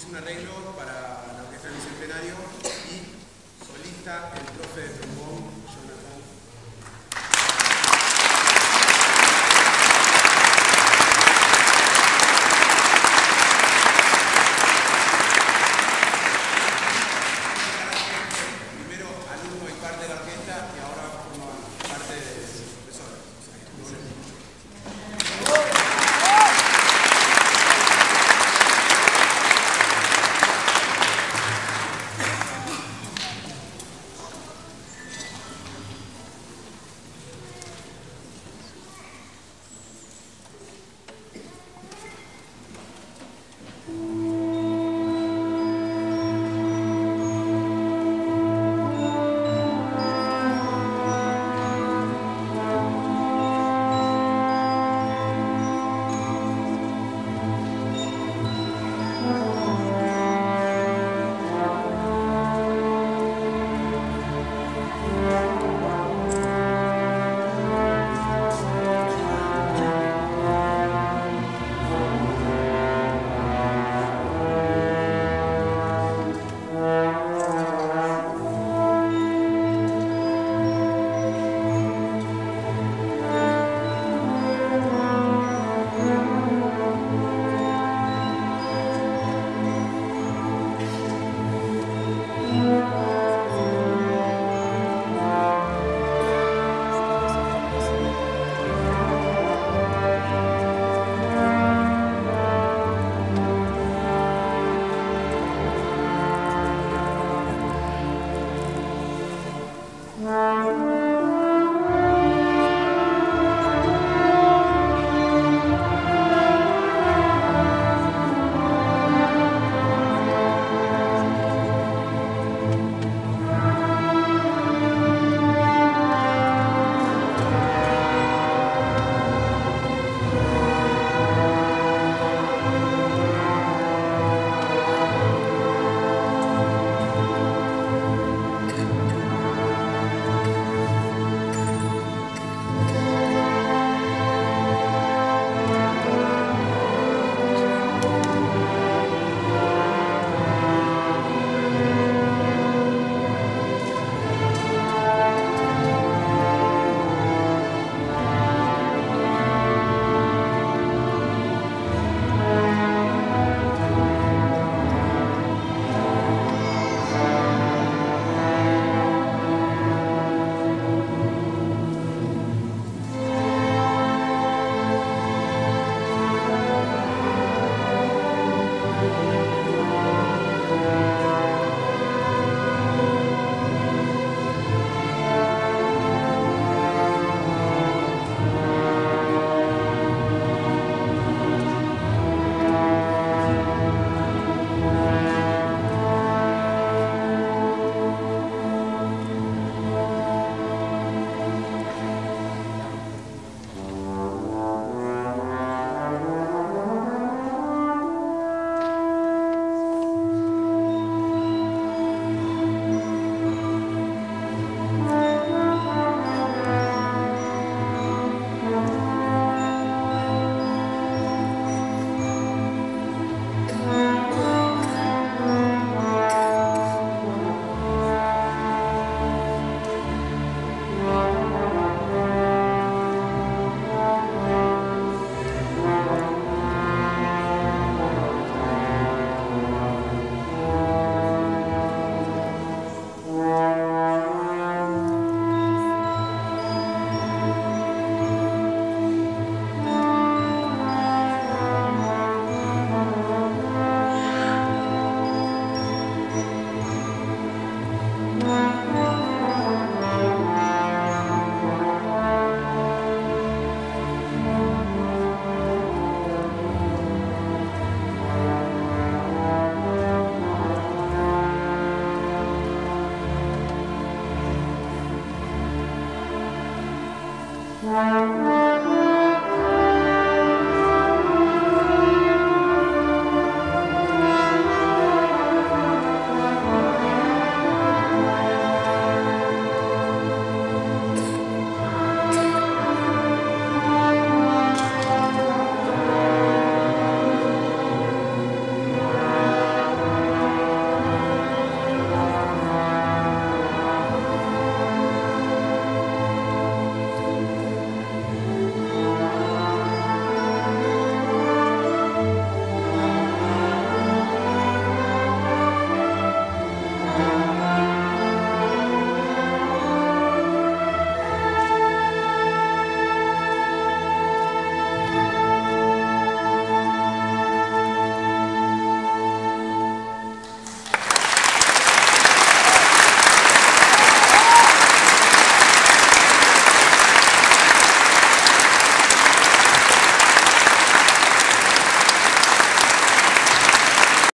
hice un arreglo para la orquesta del Bicentenario y solista el profe de trombón, Jonathan. Primero alumno y parte de la orquesta y ahora Música